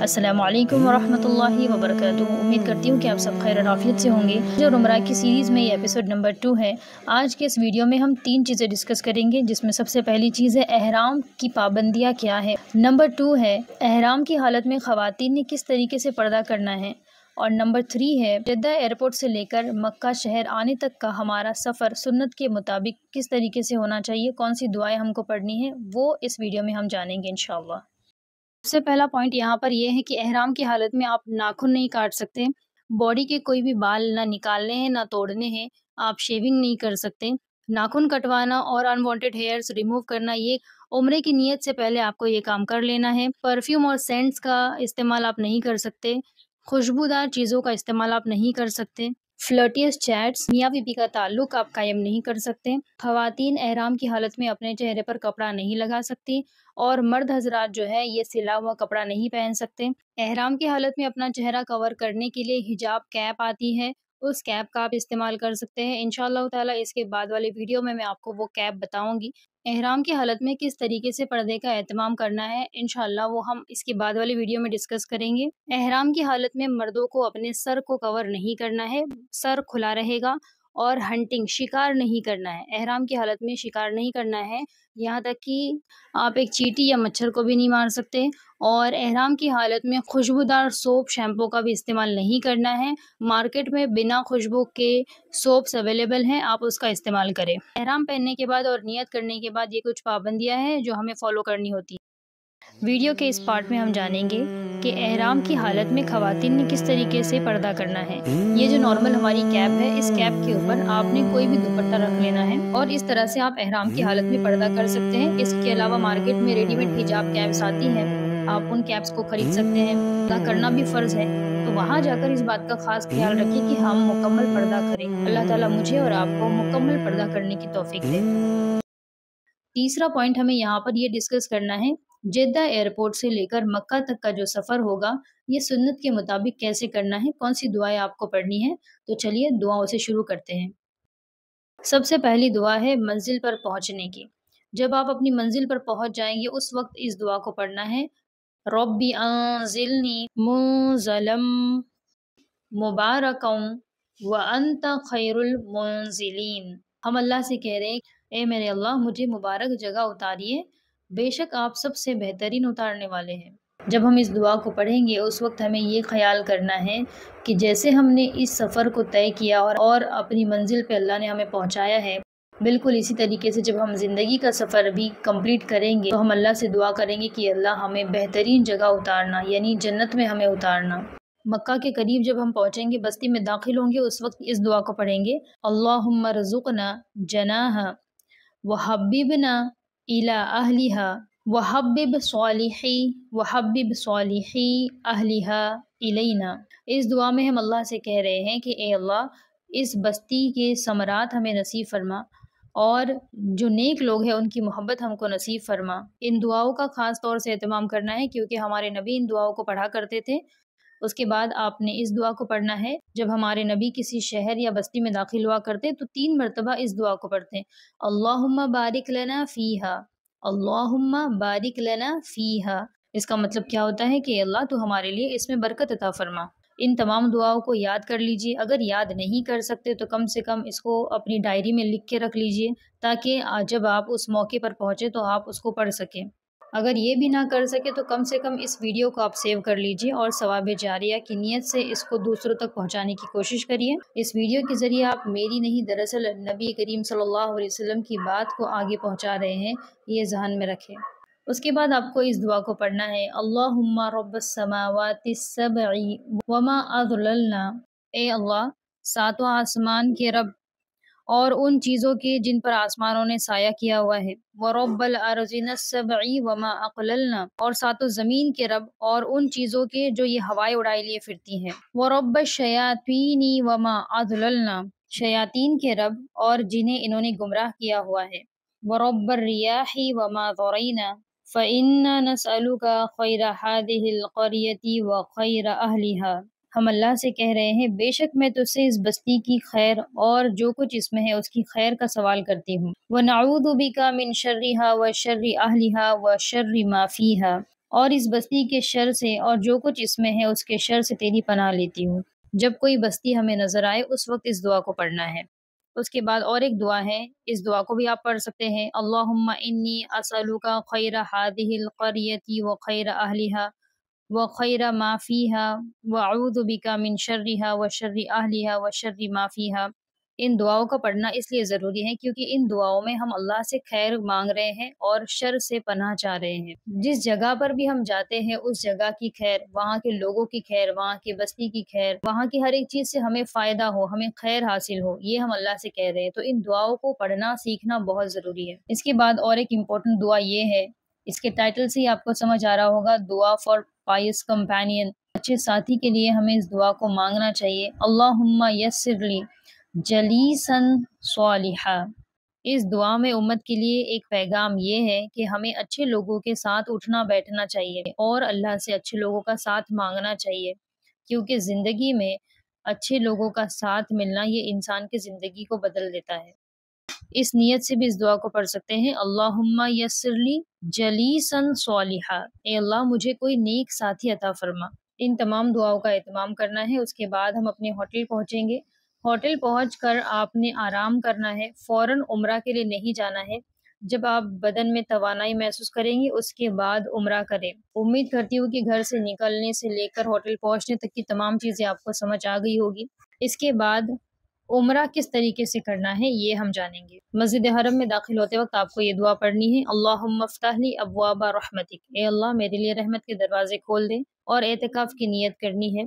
अस्सलाम वालेकुम वरहमतुल्लाहि वबरकातुहू उम्मीद करती हूँ कि आप सब खैर आफियत से होंगे। जो उम्र की सीरीज़ में ये एपिसोड नंबर टू है, आज के इस वीडियो में हम तीन चीज़ें डिस्कस करेंगे, जिसमें सबसे पहली चीज़ है अहराम की पाबंदियाँ क्या है। नंबर टू है अहराम की हालत में ख़वातीन ने किस तरीके से पर्दा करना है। और नंबर थ्री है, जद्दा एयरपोर्ट से लेकर मक्का शहर आने तक का हमारा सफ़र सुन्नत के मुताबिक किस तरीके से होना चाहिए, कौन सी दुआएँ हमको पढ़नी है, वो इस वीडियो में हम जानेंगे इन सबसे पहला पॉइंट यहाँ पर यह है कि अहराम की हालत में आप नाखून नहीं काट सकते। बॉडी के कोई भी बाल ना निकालने हैं, ना तोड़ने हैं, आप शेविंग नहीं कर सकते। नाखून कटवाना और अनवांटेड हेयर्स रिमूव करना, ये उम्र की नीयत से पहले आपको ये काम कर लेना है। परफ्यूम और सेंट्स का इस्तेमाल आप नहीं कर सकते। खुशबूदार चीज़ों का इस्तेमाल आप नहीं कर सकते। फ्लर्टियस चैट्स मियाँ बीबी का ताल्लुक आप कायम नहीं कर सकते। खातन एहराम की हालत में अपने चेहरे पर कपड़ा नहीं लगा सकती और मर्द हजरात जो है, ये सिला हुआ कपड़ा नहीं पहन सकते। एहराम की हालत में अपना चेहरा कवर करने के लिए हिजाब कैप आती है। उस कैप का आप इस्तेमाल कर सकते हैं। इन ताला इसके बाद वाले वीडियो में मैं आपको वो कैप बताऊँगी। एहराम की हालत में किस तरीके से पर्दे का अहतमाम करना है इन वो हम इसके बाद वाले वीडियो में डिस्कस करेंगे। एहराम की हालत में मर्दों को अपने सर को कवर नहीं करना है, सर खुला रहेगा और हंटिंग शिकार नहीं करना है। एहराम की हालत में शिकार नहीं करना है, यहाँ तक कि आप एक चीटी या मच्छर को भी नहीं मार सकते। और एहराम की हालत में खुशबूदार सोप शैम्पू का भी इस्तेमाल नहीं करना है। मार्केट में बिना खुशबू के सोप्स अवेलेबल हैं, आप उसका इस्तेमाल करें। एहराम पहनने के बाद और नियत करने के बाद ये कुछ पाबंदियाँ हैं जो हमें फॉलो करनी होती हैं। वीडियो के इस पार्ट में हम जानेंगे कि एहराम की हालत में खातन ने किस तरीके से पर्दा करना है। ये जो नॉर्मल हमारी कैप है, इस कैप के ऊपर आपने कोई भी दुपट्टा रख लेना है और इस तरह से आप एहराम की हालत में पर्दा कर सकते हैं। इसके अलावा मार्केट में रेडीमेड हिजाब कैप्स आती हैं। आप उन कैब्स को खरीद सकते हैं। पर्दा करना भी फ़र्ज़ है। तो वहाँ जाकर इस बात का खास ख्याल रखें कि हम मुकम्मल पर्दा करें। अल्लाह ताला मुझे और आपको मुकम्मल पर्दा करने की तोफ़ी दे। तीसरा पॉइंट हमें यहाँ पर ये डिस्कस करना है, जेद्दा एयरपोर्ट से लेकर मक्का तक का जो सफ़र होगा, ये सुन्नत के मुताबिक कैसे करना है? कौन सी दुआएँ आपको पढ़नी है? तो चलिए दुआओं से शुरू करते हैं। सबसे पहली दुआ है मंजिल पर पहुँचने की। जब आप अपनी मंजिल पर पहुँच जाएँगे, उस वक्त इस दुआ को पढ़ना है रब्बी अंजिलनी मुजलम मुबारकम व अंत खैरुल मुंजिलीन। हम अल्लाह से कह रहे हैं ए मेरे अल्लाह, मुझे मुबारक जगह उतारिए। बेशक आप सबसे बेहतरीन उतारने वाले हैं। जब हम इस दुआ को पढ़ेंगे, उस वक्त हमें ये ख्याल करना है कि जैसे हमने इस सफ़र को तय किया और और अपनी मंजिल पे अल्लाह ने हमें पहुँचाया है बिल्कुल इसी तरीके से जब हम ज़िंदगी का सफ़र भी कंप्लीट करेंगे तो हम अल्लाह से दुआ करेंगे कि अल्लाह हमें बेहतरीन जगह उतारना, यानी जन्नत में हमें उतारना। मक्का के करीब जब हम पहुँचेंगे, बस्ती में दाखिल होंगे, उस वक्त इस दुआ को पढ़ेंगे अल्लाह रज़ुकना जनाह वहबिबना इला अहलिहा वहबिब सालिही वहबिब सालिही अहलिहा इलेना। इस दुआ में हम अल्लाह से कह रहे हैं कि, ए अल्लाह, इस बस्ती के समरात हमें नसीब फरमा और जो नेक लोग हैं, उनकी मोहब्बत हमको नसीब फरमा। इन दुआओं का ख़ास तौर से अहतमाम करना है, क्योंकि हमारे नबी इन दुआओं को पढ़ा करते थे। उसके बाद आपने इस दुआ को पढ़ना है, जब हमारे नबी किसी शहर या बस्ती में दाखिल हुआ करते तो तीन मरतबा इस दुआ को पढ़ते हैं। बारिक लना फ़ीहा, अल्लाहुम्मा बारिक लना फ़ीहा। इसका मतलब क्या होता है कि अल्लाह तो हमारे लिए इसमें बरकत अता फरमा। इन तमाम दुआओं को याद कर लीजिए। अगर याद नहीं कर सकते तो कम से कम इसको अपनी डायरी में लिख के रख लीजिए, ताकि जब आप उस मौके पर पहुँचे तो आप उसको पढ़ सकें। अगर ये भी ना कर सके तो कम से कम इस वीडियो को आप सेव कर लीजिए और सवाब जारिया की नीयत से इसको दूसरों तक पहुँचाने की कोशिश करिए। इस वीडियो के ज़रिए आप मेरी नहीं, दरअसल नबी करीम सल्लल्लाहु अलैहि वसल्लम की बात को आगे पहुँचा रहे हैं, ये जहन में रखें। उसके बाद आपको इस दुआ को पढ़ना है, अल्लाहुम्मा रब्बसमावाति सबई वमा ए अल्लाह, सातों आसमान के रब और उन चीज़ों के जिन पर आसमानों ने साया किया हुआ है। वरबल अरजिनसबी वमा अकलना और सातों ज़मीन के रब और उन चीज़ों के जो ये हवाएँ उड़ाए लिए फिरती हैं। वरब शयातीनी वमा अदलना शयातीन के रब और जिन्हें इन्होंने गुमराह किया हुआ है। वरबर रियाही वमा ज़रीना। फ़िन नसलुका खैर हादिहिल क़रियती व खैर अहलिहा हम अल्लाह से कह रहे हैं बेशक मैं तुझसे इस बस्ती की खैर और जो कुछ इसमें है उसकी खैर का सवाल करती हूँ व का मिन शर्रिहा व शर्रि अहलिहा व शर्रि माफ़ीहा और इस बस्ती के शर से और जो कुछ इसमें है उसके शर से तेरी पनाह लेती हूँ जब कोई बस्ती हमें नज़र आए उस वक्त इस दुआ को पढ़ना है उसके बाद और एक दुआ है, इस दुआ को भी आप पढ़ सकते हैं। अल्लाहुम्मा इन्नी असलुका खैर हादिहिल व खैर अहलिहा व खैर माफ़ीहा व अऊदु बिका मिन शर्रिहा व शर्र अहलिहा व शर्र माफ़ी माफ़ीहा इन दुआओं का पढ़ना इसलिए ज़रूरी है क्योंकि इन दुआओं में हम अल्लाह से खैर मांग रहे हैं और शर से पनाह चाह रहे हैं। जिस जगह पर भी हम जाते हैं, उस जगह की खैर, वहाँ के लोगों की खैर, वहाँ की बस्ती की खैर, वहाँ की हर एक चीज़ से हमें फ़ायदा हो, हमें खैर हासिल हो, ये हम अल्लाह से कह रहे हैं। तो इन दुआओं को पढ़ना, सीखना बहुत ज़रूरी है। इसके बाद और एक इम्पोर्टेंट दुआ ये है, इसके टाइटल से ही आपको समझ आ रहा होगा, दुआ फॉर पायस कंपेनियन अच्छे साथी के लिए हमें इस दुआ को मांगना चाहिए। अल्लाह यसरली जलीसन सालिहा। इस दुआ में उम्मत के लिए एक पैगाम ये है कि हमें अच्छे लोगों के साथ उठना बैठना चाहिए और अल्लाह से अच्छे लोगों का साथ मांगना चाहिए, क्योंकि ज़िंदगी में अच्छे लोगों का साथ मिलना ये इंसान की ज़िंदगी को बदल देता है। इस नीयत से भी इस दुआ को पढ़ सकते हैं, अल्लाहुम्मा यसरली जलीसन सालिहा। ए अल्लाह, मुझे कोई नेक साथी अता फरमा। इन तमाम दुआओं का एहतमाम करना है, उसके बाद हम अपने होटल पहुँचेंगे। होटल पहुंचकर आपने आराम करना है, फ़ौरन उम्र के लिए नहीं जाना है। जब आप बदन में तवानाई महसूस करेंगे, उसके बाद उम्र करें। उम्मीद करती हूँ कि घर से निकलने से लेकर होटल पहुँचने तक की तमाम चीज़ें आपको समझ आ गई होगी। इसके बाद उम्र किस तरीके से करना है, ये हम जानेंगे। मस्जिद हरम में दाखिल होते वक्त आपको ये दुआ पढ़नी है अल्लाहली अबवाबा रहमतिक। ए अल्लाह, मेरे लिए रहमत के दरवाजे खोल दें और एहतिकाफ़ की नीयत करनी है।